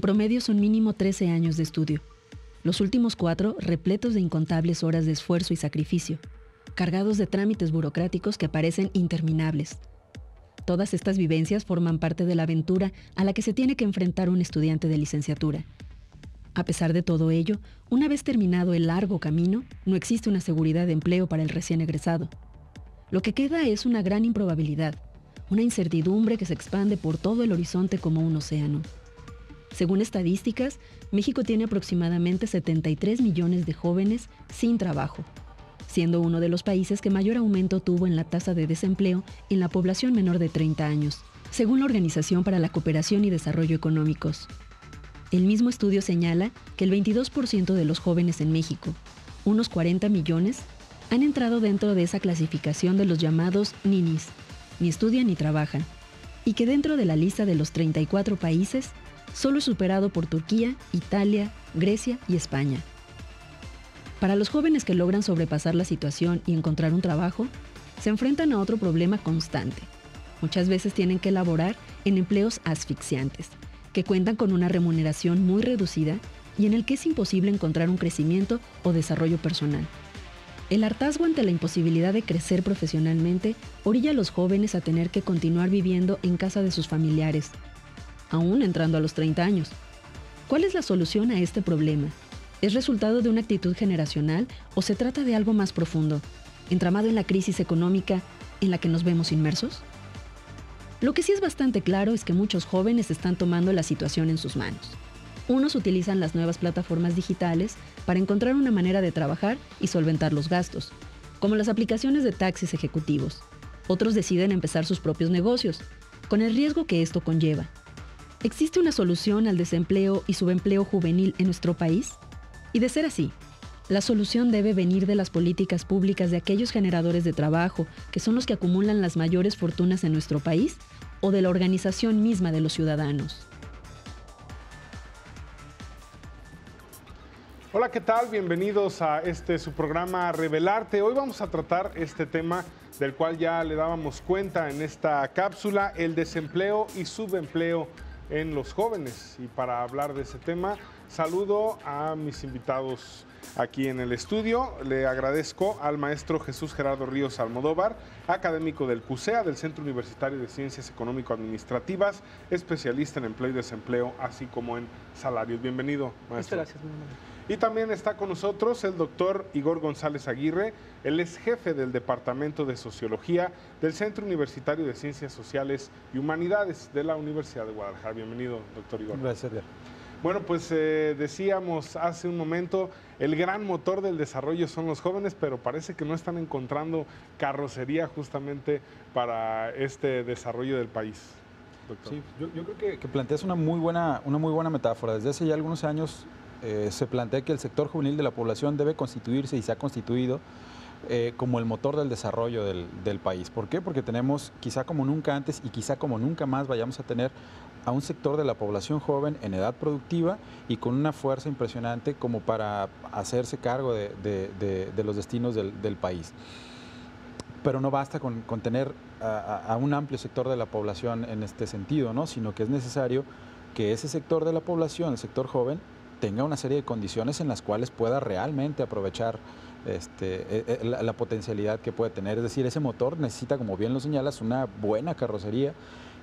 En promedio son mínimo 13 años de estudio, los últimos cuatro repletos de incontables horas de esfuerzo y sacrificio, cargados de trámites burocráticos que parecen interminables. Todas estas vivencias forman parte de la aventura a la que se tiene que enfrentar un estudiante de licenciatura. A pesar de todo ello, una vez terminado el largo camino, no existe una seguridad de empleo para el recién egresado. Lo que queda es una gran improbabilidad, una incertidumbre que se expande por todo el horizonte como un océano. Según estadísticas, México tiene aproximadamente 73 millones de jóvenes sin trabajo, siendo uno de los países que mayor aumento tuvo en la tasa de desempleo en la población menor de 30 años, según la Organización para la Cooperación y Desarrollo Económicos. El mismo estudio señala que el 22% de los jóvenes en México, unos 40 millones, han entrado dentro de esa clasificación de los llamados ninis, ni estudian ni trabajan, y que dentro de la lista de los 34 países, solo superado por Turquía, Italia, Grecia y España. Para los jóvenes que logran sobrepasar la situación y encontrar un trabajo, se enfrentan a otro problema constante. Muchas veces tienen que elaborar en empleos asfixiantes, que cuentan con una remuneración muy reducida y en el que es imposible encontrar un crecimiento o desarrollo personal. El hartazgo ante la imposibilidad de crecer profesionalmente orilla a los jóvenes a tener que continuar viviendo en casa de sus familiares, aún entrando a los 30 años. ¿Cuál es la solución a este problema? ¿Es resultado de una actitud generacional o se trata de algo más profundo, entramado en la crisis económica en la que nos vemos inmersos? Lo que sí es bastante claro es que muchos jóvenes están tomando la situación en sus manos. Unos utilizan las nuevas plataformas digitales para encontrar una manera de trabajar y solventar los gastos, como las aplicaciones de taxis ejecutivos. Otros deciden empezar sus propios negocios, con el riesgo que esto conlleva. ¿Existe una solución al desempleo y subempleo juvenil en nuestro país? Y de ser así, la solución debe venir de las políticas públicas de aquellos generadores de trabajo, que son los que acumulan las mayores fortunas en nuestro país, o de la organización misma de los ciudadanos. Hola, ¿qué tal? Bienvenidos a este su programa Revelarte. Hoy vamos a tratar este tema del cual ya le dábamos cuenta en esta cápsula, el desempleo y subempleo en los jóvenes. Y para hablar de ese tema, Saludo a mis invitados aquí en el estudio. Le agradezco al maestro Jesús Gerardo Ríos Almodóvar, académico del CUSEA, del Centro Universitario de Ciencias Económico-Administrativas, especialista en empleo y desempleo, así como en salarios. Bienvenido, maestro. Muchas gracias, Y también está con nosotros el doctor Igor González Aguirre. Él es jefe del Departamento de Sociología del Centro Universitario de Ciencias Sociales y Humanidades de la Universidad de Guadalajara. Bienvenido, doctor Igor. Gracias. Bueno, pues eh, decíamos hace un momento, el gran motor del desarrollo son los jóvenes, pero parece que no están encontrando carrocería justamente para este desarrollo del país. Sí, yo, creo que, planteas una muy, buena, una muy buena metáfora. Desde hace ya algunos años eh, se plantea que el sector juvenil de la población debe constituirse y se ha constituido eh, como el motor del desarrollo del, país. ¿Por qué? Porque tenemos quizá como nunca antes y quizá como nunca más vayamos a tener a un sector de la población joven en edad productiva y con una fuerza impresionante como para hacerse cargo de, los destinos del, país. Pero no basta con, tener a, un amplio sector de la población en este sentido, ¿no? sino que es necesario que ese sector de la población, el sector joven, tenga una serie de condiciones en las cuales pueda realmente aprovechar este, e, e, la, potencialidad que puede tener. Es decir, ese motor necesita, como bien lo señalas, una buena carrocería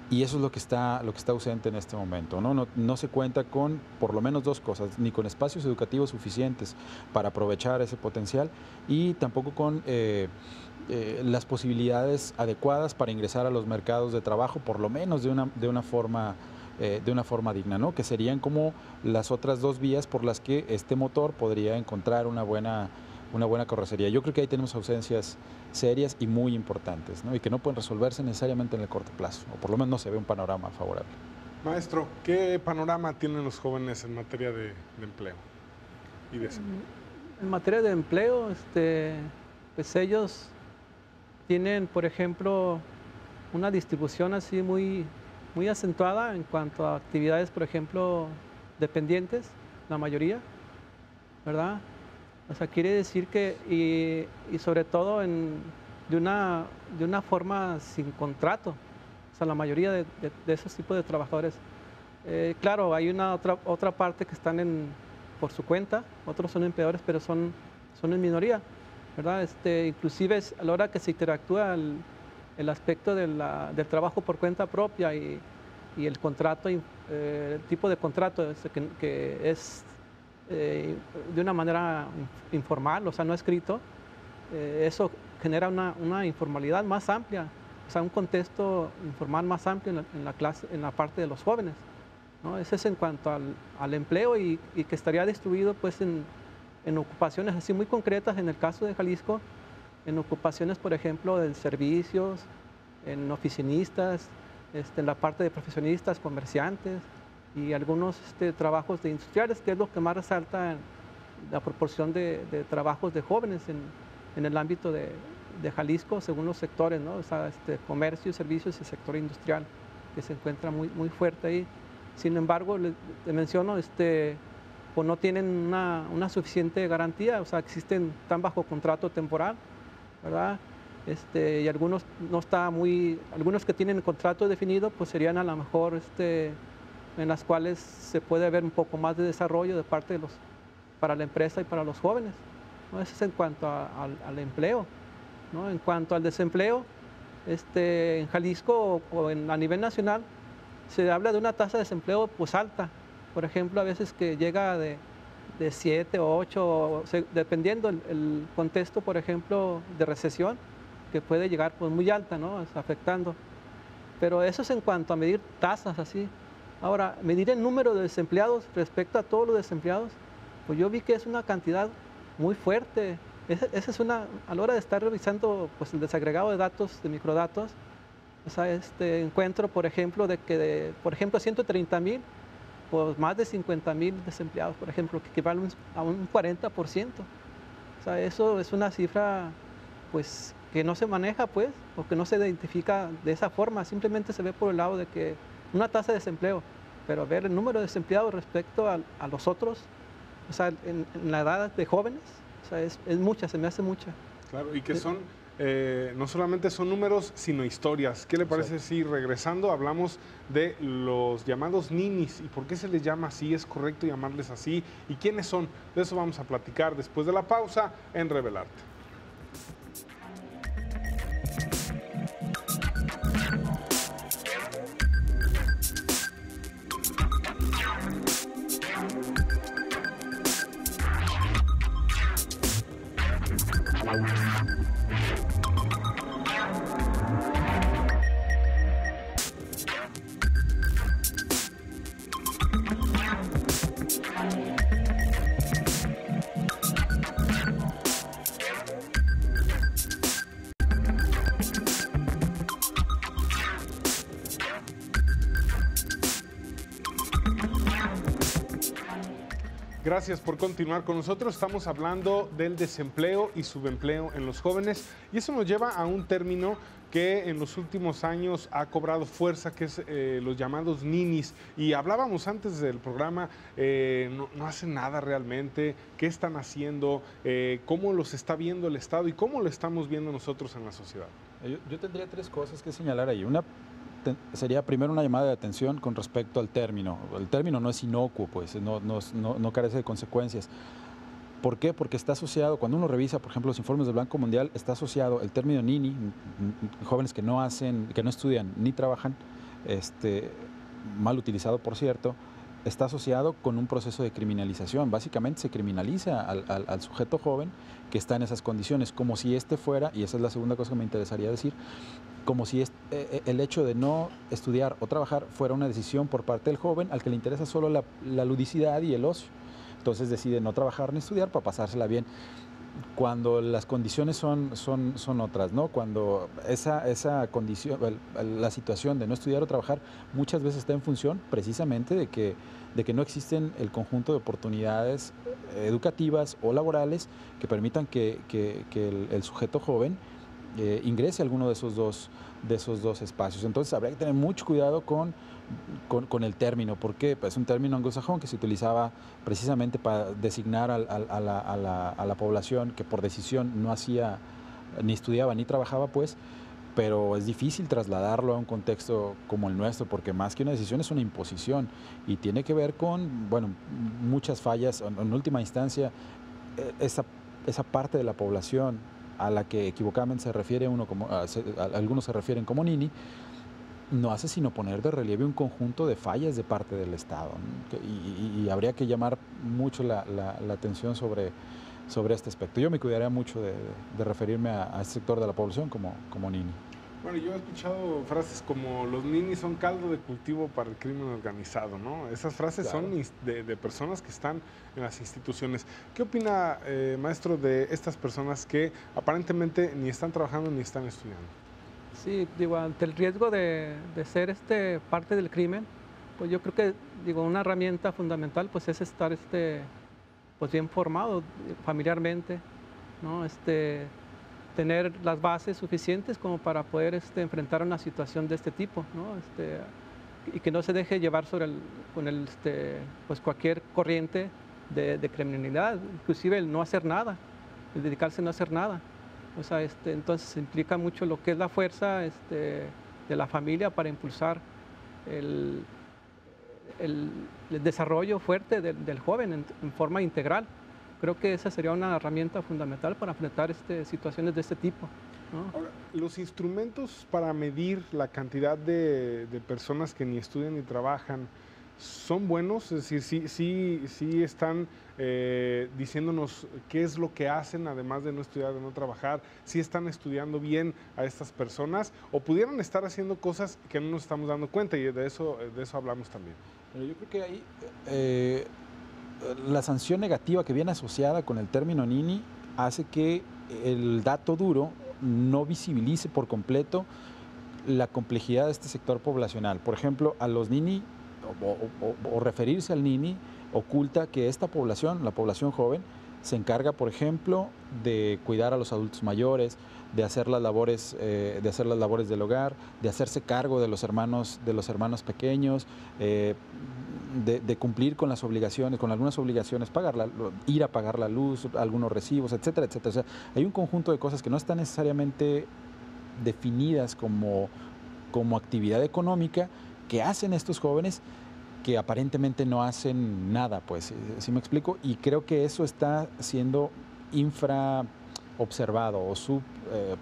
y eso es lo que está, lo que está ausente en este momento. ¿no? No, se cuenta con por lo menos dos cosas, ni con espacios educativos suficientes para aprovechar ese potencial y tampoco con eh, eh, las posibilidades adecuadas para ingresar a los mercados de trabajo, por lo menos de una, de una forma eh, de una forma digna, ¿no? que serían como las otras dos vías por las que este motor podría encontrar una buena una buena carrocería. Yo creo que ahí tenemos ausencias serias y muy importantes, ¿no? y que no pueden resolverse necesariamente en el corto plazo, o por lo menos no se ve un panorama favorable. Maestro, ¿qué panorama tienen los jóvenes en materia de, empleo y de En materia de empleo, este, pues ellos tienen, por ejemplo, una distribución así muy, muy acentuada en cuanto a actividades, por ejemplo, dependientes, la mayoría, ¿verdad? O sea, quiere decir que, y, sobre todo en, de, una, de una forma sin contrato. O sea, la mayoría de, esos tipos de trabajadores Eh, claro, hay una otra, otra parte que están en, por su cuenta, otros son empleadores, pero son, son en minoría, ¿verdad? Este, inclusive a la hora que se interactúa el, el aspecto del trabajo por cuenta propia y, el contrato, eh, tipo de contrato que, que es eh, de una manera informal, o sea, no escrito, eh, eso genera una, informalidad más amplia, o sea, un contexto informal más amplio en la, clase, en la parte de los jóvenes. Ese es en cuanto al, al empleo y, y, que estaría distribuido pues en, en ocupaciones así muy concretas, en el caso de Jalisco, en ocupaciones, por ejemplo, de servicios, en oficinistas, este, en la parte de profesionistas, comerciantes y algunos este, trabajos de industriales, que es lo que más resalta la proporción de, trabajos de jóvenes en, el ámbito de, Jalisco, según los sectores, ¿no? o este, comercio, servicios y sector industrial, que se encuentra muy, muy fuerte ahí. Sin embargo, le, menciono, este, pues no tienen una, una, suficiente garantía, o sea, existen, están bajo contrato temporal, ¿verdad? Este, y algunos no está muy, algunos que tienen contrato definido, pues serían a lo mejor este, en las cuales se puede ver un poco más de desarrollo de parte de los, para la empresa y para los jóvenes. ¿no? Eso es en cuanto al empleo. ¿no? En cuanto al desempleo, este, en Jalisco o, en, a nivel nacional, se habla de una tasa de desempleo pues alta. Por ejemplo, a veces que llega de, de 7 o 8, dependiendo el, el contexto, por ejemplo, de recesión, que puede llegar pues muy alta, ¿no? afectando. Pero eso es en cuanto a medir tasas así. Ahora, medir el número de desempleados respecto a todos los desempleados, pues yo vi que es una cantidad muy fuerte. Esa, es una, a la hora de estar revisando pues, el desagregado de datos, de microdatos, o sea, este encuentro, por ejemplo, de que, de, por ejemplo, 130 mil, pues más de 50 mil desempleados, por ejemplo, que equivale a un 40%. O sea, eso es una cifra, pues, que no se maneja, pues, o que no se identifica de esa forma, simplemente se ve por el lado de que una tasa de desempleo, pero ver el número de desempleados respecto a, a los otros, o sea, en, en, la edad de jóvenes, o sea, es, es, mucha, se me hace mucha. Claro, y que son, eh, no solamente son números, sino historias. ¿Qué le parece si regresando hablamos de los llamados ninis y por qué se les llama así? ¿Es correcto llamarles así? ¿Y quiénes son? De eso vamos a platicar después de la pausa en Revelarte. Gracias por continuar con nosotros. Estamos hablando del desempleo y subempleo en los jóvenes y eso nos lleva a un término que en los últimos años ha cobrado fuerza, que es eh, los llamados ninis. Y hablábamos antes del programa, eh, no, no, hacen nada realmente, qué están haciendo, eh, cómo los está viendo el Estado y cómo lo estamos viendo nosotros en la sociedad. Yo, yo tendría tres cosas que señalar ahí. Una sería primero una llamada de atención con respecto al término. El término no es inocuo, pues, no, no, no, carece de consecuencias. ¿Por qué? Porque está asociado, cuando uno revisa, por ejemplo, los informes del Banco Mundial, está asociado el término NINI, jóvenes que no hacen, que no estudian ni trabajan, este, mal utilizado por cierto, está asociado con un proceso de criminalización. Básicamente se criminaliza al, sujeto joven que está en esas condiciones, como si este fuera, y esa es la segunda cosa que me interesaría decir, como si es, eh, el hecho de no estudiar o trabajar fuera una decisión por parte del joven al que le interesa solo la, la ludicidad y el ocio. Entonces decide no trabajar ni estudiar para pasársela bien cuando las condiciones son, son, son otras, ¿no? Cuando esa, esa condición, la situación de no estudiar o trabajar muchas veces está en función precisamente de que, de que no existen el conjunto de oportunidades educativas o laborales que permitan que, que, que el, sujeto joven eh, ingrese a alguno de esos, dos, de esos dos espacios. Entonces habría que tener mucho cuidado con con, con, el término. ¿Por qué? Es un término anglosajón que se utilizaba precisamente para designar al, al, a, la, a, la, a, la, población que por decisión no hacía, ni estudiaba, ni trabajaba, pues, pero es difícil trasladarlo a un contexto como el nuestro, porque más que una decisión es una imposición y tiene que ver con, bueno, muchas fallas, en, última instancia, e, esa, esa parte de la población a la que equivocadamente se refiere uno como, algunos se refieren como Nini, no hace sino poner de relieve un conjunto de fallas de parte del Estado. Y, habría que llamar mucho la, atención sobre, sobre este aspecto. Yo me cuidaría mucho de, referirme a, a, este sector de la población como, como Nini. Bueno, yo he escuchado frases como los ninis son caldo de cultivo para el crimen organizado, ¿no? Esas frases son de, personas que están en las instituciones. ¿Qué opina, eh, maestro, de estas personas que aparentemente ni están trabajando ni están estudiando? Sí, digo, ante el riesgo de, ser este parte del crimen, pues yo creo que, digo, una herramienta fundamental pues es estar este, pues bien formado familiarmente, ¿no? Este, tener las bases suficientes como para poder este, enfrentar una situación de este tipo, ¿no? Este, y que no se deje llevar sobre el, con el, este, pues cualquier corriente de, de, criminalidad, inclusive el no hacer nada, el dedicarse a no hacer nada. O sea, este, entonces implica mucho lo que es la fuerza este, de la familia para impulsar el, el, desarrollo fuerte del, del joven en forma integral. Creo que esa sería una herramienta fundamental para enfrentar este, situaciones de este tipo. los instrumentos para medir la cantidad de, personas que ni estudian ni trabajan, ¿son buenos? Es decir, sí, sí, sí están eh, diciéndonos qué es lo que hacen además de no estudiar, de no trabajar, si están estudiando bien a estas personas o pudieran estar haciendo cosas que no nos estamos dando cuenta y de eso, de eso hablamos también. yo creo que ahí eh, la sanción negativa que viene asociada con el término Nini hace que el dato duro no visibilice por completo la complejidad de este sector poblacional. Por ejemplo, a los Nini o, referirse al Nini oculta que esta población, la población joven, se encarga, por ejemplo, de cuidar a los adultos mayores, de hacer las labores, eh, de hacer las labores del hogar, de hacerse cargo de los hermanos, de los hermanos pequeños, eh, de, cumplir con las obligaciones, con algunas obligaciones, pagar ir a pagar la luz, algunos recibos, etcétera, etcétera. Hay un conjunto de cosas que no están necesariamente definidas como, como actividad económica que hacen estos jóvenes que aparentemente no hacen nada, pues, si me explico? Y creo que eso está siendo infra observado o sub eh,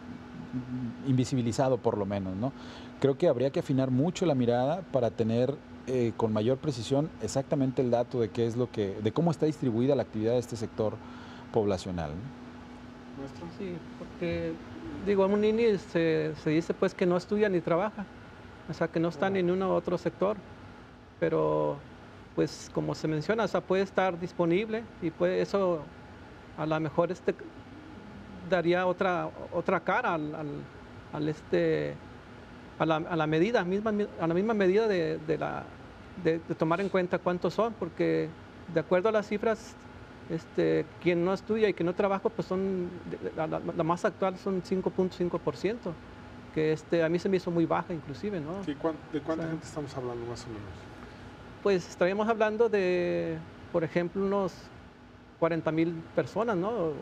invisibilizado por lo menos, ¿no? Creo que habría que afinar mucho la mirada para tener eh, con mayor precisión exactamente el dato de qué es lo que, de cómo está distribuida la actividad de este sector poblacional. Sí, porque digo, a un niño se, dice pues que no estudia ni trabaja, o sea, que no está ni en uno u otro sector, pero pues como se menciona, o sea, puede estar disponible y puede eso a lo mejor este daría otra otra cara al, este a la, a la, medida misma a la misma medida de, la tomar en cuenta cuántos son, porque de acuerdo a las cifras, este, quien no estudia y quien no trabaja, pues son, la, más actual son 5.5%, que este, a mí se me hizo muy baja inclusive, ¿no? ¿De cuánta gente estamos hablando más o menos? Pues estaríamos hablando de, por ejemplo, unos 40 mil personas, ¿no? O,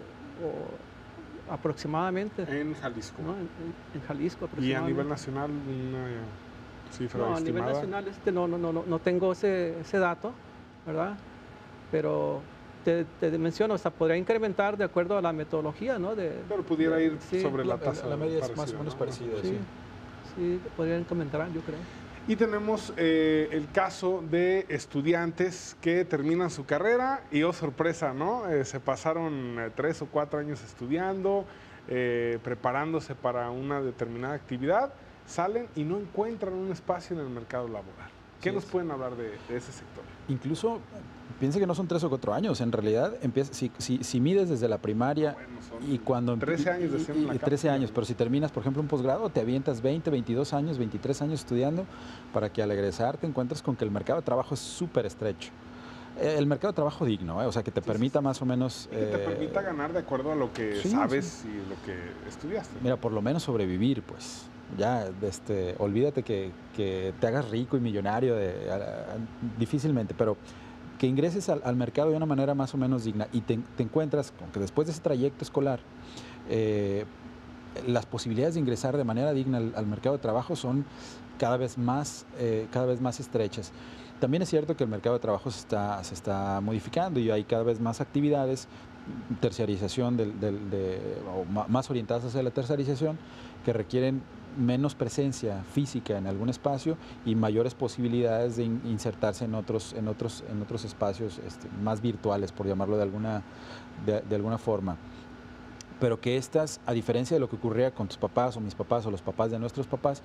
aproximadamente. En Jalisco. En, Jalisco Y a nivel nacional, una no, a nivel nacional este, no, no, no, no tengo ese, ese dato, ¿verdad? Pero te, te, menciono, o sea, podría incrementar de acuerdo a la metodología, ¿no? De, Pero pudiera ir sobre la, tasa. La, media es más o menos parecida, sí. Sí, podría incrementar, yo creo. Y tenemos eh, el caso de estudiantes que terminan su carrera y, oh sorpresa, ¿no? Eh, se pasaron eh, tres o cuatro años estudiando, preparándose para una determinada actividad salen y no encuentran un espacio en el mercado laboral. ¿Qué nos pueden hablar de, ese sector? Incluso, piense que no son tres o cuatro años, en realidad, empieza, si, si, mides desde la primaria y cuando... 13 años de y, 13 años, pero si terminas, por ejemplo, un posgrado, te avientas 20, 22 años, 23 años estudiando para que al egresar te encuentres con que el mercado de trabajo es súper estrecho. Eh, el mercado de trabajo digno, ¿eh? o sea, que te permita más o menos... que te eh, permita ganar de acuerdo a lo que sabes y lo que estudiaste. Mira, por lo menos sobrevivir, pues ya, este, olvídate que, te hagas rico y millonario difícilmente, pero que ingreses al, mercado de una manera más o menos digna y te, encuentras con que después de ese trayecto escolar, eh, las posibilidades de ingresar de manera digna al, mercado de trabajo son cada vez más, eh, cada vez más estrechas. También es cierto que el mercado de trabajo se está, se está modificando y hay cada vez más actividades, terciarización del, de, más orientadas hacia la terciarización, que requieren menos presencia física en algún espacio y mayores posibilidades de insertarse en otros, en otros, en otros espacios este, más virtuales, por llamarlo de alguna, de, alguna forma. Pero que estas, a diferencia de lo que ocurría con tus papás o mis papás o los papás de nuestros papás,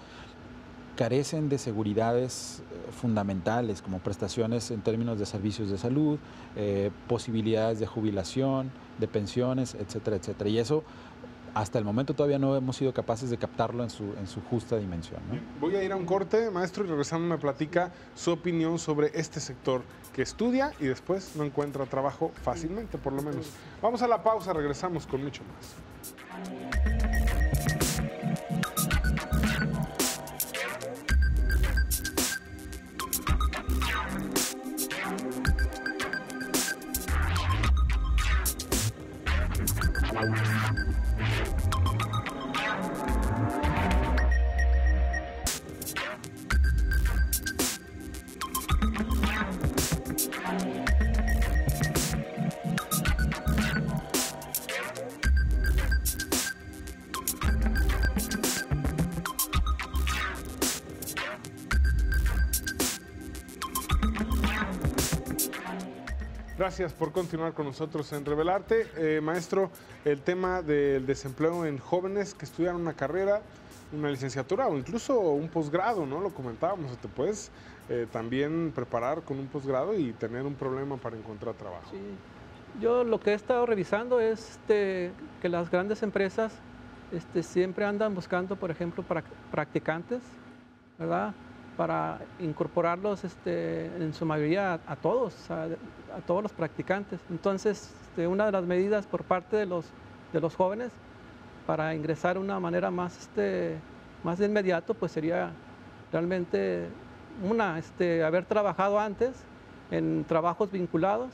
carecen de seguridades eh, fundamentales como prestaciones en términos de servicios de salud, eh, posibilidades de jubilación, de pensiones, etcétera, etcétera. Y eso hasta el momento todavía no hemos sido capaces de captarlo en su, en su justa dimensión. Voy a ir a un corte, maestro, y regresando me platica su opinión sobre este sector que estudia y después no encuentra trabajo fácilmente, por lo menos. Vamos a la pausa, regresamos con mucho más. Gracias por continuar con nosotros en Revelarte. Eh, maestro, el tema del desempleo en jóvenes que estudian una carrera, una licenciatura o incluso un posgrado, ¿no? Lo comentábamos, te puedes eh, también preparar con un posgrado y tener un problema para encontrar trabajo. Sí. Yo lo que he estado revisando es este, que las grandes empresas este, siempre andan buscando, por ejemplo, practicantes, ¿verdad? Para incorporarlos este, en su mayoría a, todos, a, todos los practicantes. Entonces, este, una de las medidas por parte de los, de los jóvenes para ingresar de una manera más, este, más de inmediato, pues sería realmente una, este, haber trabajado antes en trabajos vinculados,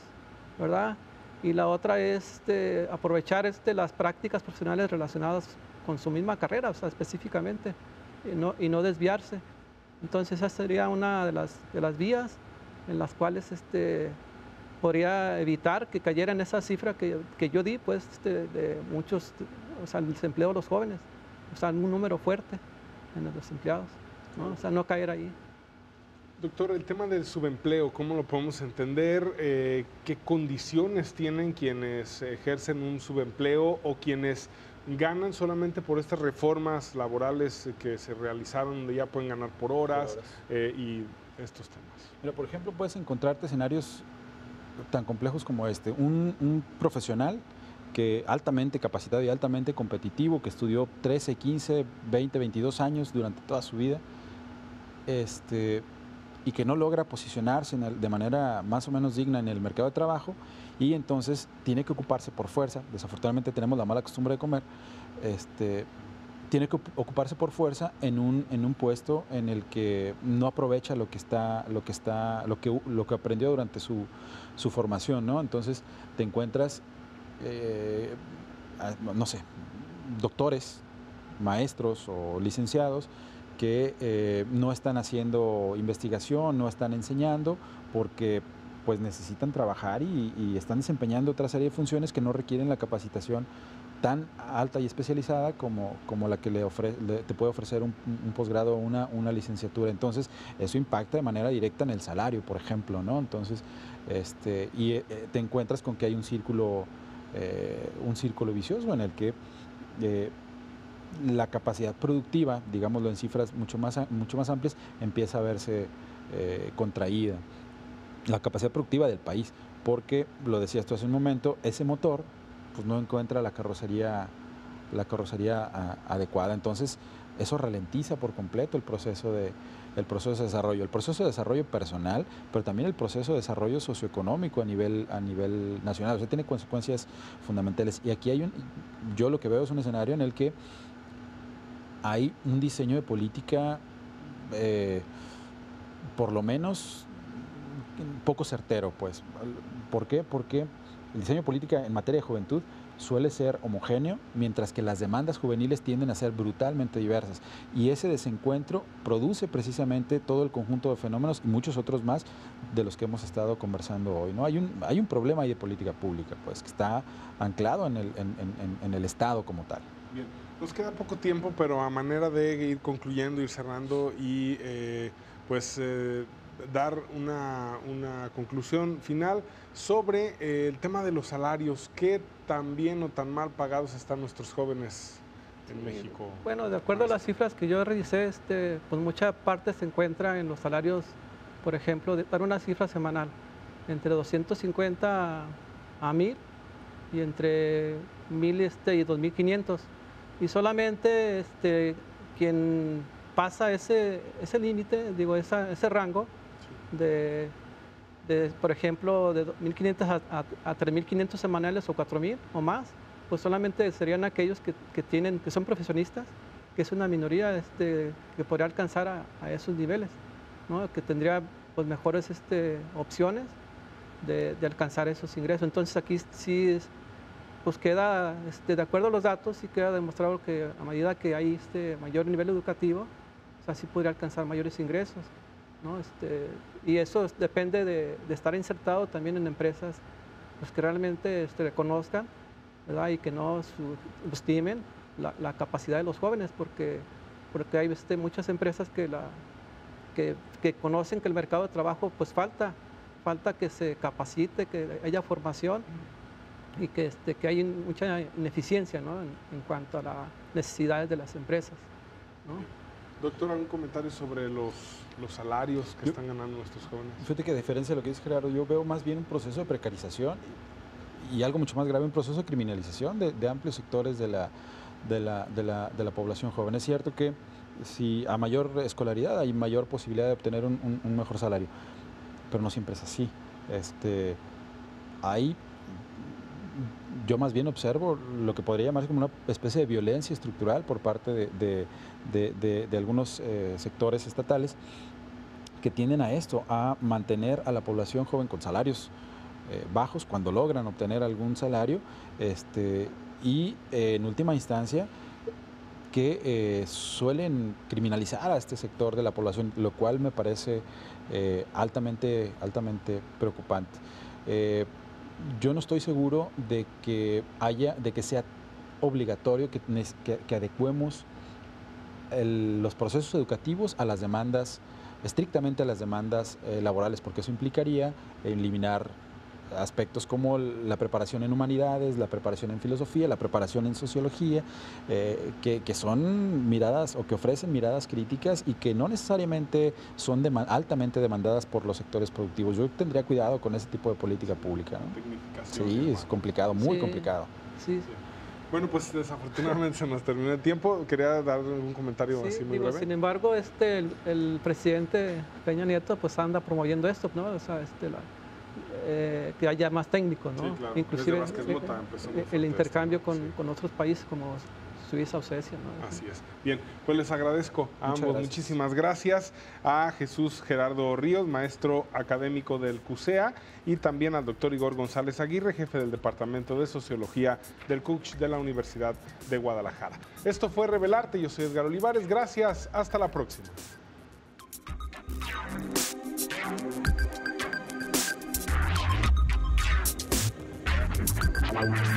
¿verdad? Y la otra es este, aprovechar este, las prácticas profesionales relacionadas con su misma carrera, o sea, específicamente, y no, y no desviarse. Entonces esa sería una de las, vías en las cuales este, podría evitar que cayera en esa cifra que, que yo di, pues, este, de muchos, o sea, el desempleo de los jóvenes, o sea, un número fuerte en los desempleados, ¿no? o sea, no caer ahí. Doctor, el tema del subempleo, ¿cómo lo podemos entender? Eh, ¿Qué condiciones tienen quienes ejercen un subempleo o quienes ganan solamente por estas reformas laborales que se realizaron, donde ya pueden ganar por horas, eh, y estos temas. Mira, por ejemplo, puedes encontrarte escenarios tan complejos como este. Un, profesional que altamente capacitado y altamente competitivo, que estudió 13, 15, 20, 22 años durante toda su vida, este, y que no logra posicionarse de manera más o menos digna en el mercado de trabajo y entonces tiene que ocuparse por fuerza, desafortunadamente tenemos la mala costumbre de comer, este, tiene que ocuparse por fuerza en un, en un puesto en el que no aprovecha lo que está, lo que está, lo que, lo que aprendió durante su, su formación, ¿no? Entonces te encuentras, eh, no sé, doctores, maestros o licenciados que eh, no están haciendo investigación, no están enseñando, porque pues necesitan trabajar y, están desempeñando otra serie de funciones que no requieren la capacitación tan alta y especializada como, como la que le, te puede ofrecer un, posgrado o una, una, licenciatura. Entonces, eso impacta de manera directa en el salario, por ejemplo, ¿no? Entonces, este, y eh, te encuentras con que hay un círculo, eh, un círculo vicioso en el que la capacidad productiva, digámoslo en cifras mucho más, mucho más amplias, empieza a verse eh, contraída. La capacidad productiva del país, porque, lo decías tú hace un momento, ese motor pues, no encuentra la carrocería, la carrocería adecuada. Entonces, eso ralentiza por completo el proceso de, el proceso de desarrollo, el proceso de desarrollo personal, pero también el proceso de desarrollo socioeconómico a nivel, a nivel nacional. O sea, tiene consecuencias fundamentales. Y aquí hay un, yo lo que veo es un escenario en el que hay un diseño de política, eh, por lo menos poco certero, pues. ¿Por qué? Porque el diseño de política en materia de juventud suele ser homogéneo, mientras que las demandas juveniles tienden a ser brutalmente diversas. Y ese desencuentro produce precisamente todo el conjunto de fenómenos y muchos otros más de los que hemos estado conversando hoy. ¿no? Hay, un, hay un problema ahí de política pública, pues, que está anclado en el, en, el Estado como tal. Bien, nos queda poco tiempo, pero a manera de ir concluyendo, ir cerrando y eh, pues eh, dar una, una conclusión final sobre eh, el tema de los salarios. ¿Qué tan bien o tan mal pagados están nuestros jóvenes en México? Bueno, de acuerdo a las cifras que yo revisé, este, pues mucha parte se encuentra en los salarios, por ejemplo, de, dar una cifra semanal, entre 250 a 1000 y entre 1000 este, y 2500. Y solamente este, quien pasa ese, ese límite, digo, ese rango de de, por ejemplo, de 1.500 a, a, 3.500 semanales o 4.000 o más, pues solamente serían aquellos que, que, tienen, que son profesionistas, que es una minoría este, que podría alcanzar a, a esos niveles, ¿no? que tendría pues, mejores este, opciones de, de, alcanzar esos ingresos. Entonces aquí sí pues queda, este, de acuerdo a los datos, sí queda demostrado que a medida que hay este mayor nivel educativo, o sea, sí podría alcanzar mayores ingresos. Este, y eso depende de, estar insertado también en empresas pues, que realmente este, reconozcan y que no subestimen la, capacidad de los jóvenes, porque, porque hay este, muchas empresas que, la, que, conocen que el mercado de trabajo pues falta, falta que se capacite, que haya formación y que, este, que hay mucha ineficiencia en, en, cuanto a las necesidades de las empresas. Doctor, ¿algún comentario sobre los, los salarios que están ganando nuestros jóvenes? Fíjate que a diferencia de lo que dice Gerardo, yo veo más bien un proceso de precarización y, algo mucho más grave, un proceso de criminalización de, amplios sectores de la, de la, de, la, de la, población joven. Es cierto que si a mayor escolaridad hay mayor posibilidad de obtener un, un mejor salario, pero no siempre es así. Este, hay yo más bien observo lo que podría llamarse como una especie de violencia estructural por parte de, algunos eh, sectores estatales que tienden a esto, a mantener a la población joven con salarios eh, bajos cuando logran obtener algún salario este, y eh, en última instancia que suelen criminalizar a este sector de la población, lo cual me parece altamente, altamente preocupante yo no estoy seguro de que haya, de que sea obligatorio que, adecuemos los procesos educativos a las demandas, estrictamente a las demandas eh, laborales, porque eso implicaría eliminar aspectos como la preparación en humanidades, la preparación en filosofía, la preparación en sociología, eh, que, son miradas o que ofrecen miradas críticas y que no necesariamente son altamente demandadas por los sectores productivos. Yo tendría cuidado con ese tipo de política pública. Sí, es complicado, muy complicado. Sí. Bueno, pues desafortunadamente se nos terminó el tiempo. Quería dar un comentario así muy breve. Sin embargo, este, el, presidente Peña Nieto pues anda promoviendo esto, ¿no? O sea, este, la, eh, que haya más técnicos, ¿no? Inclusive el, intercambio con, con, otros países como Suiza o Suecia. ¿no? Así es. Bien, pues les agradezco a ambos. Muchísimas gracias a Jesús Gerardo Ríos, maestro académico del CUSEA, y también al doctor Igor González Aguirre, jefe del Departamento de Sociología del CUCH de la Universidad de Guadalajara. Esto fue Revelarte, yo soy Edgar Olivares, gracias, hasta la próxima. Bye.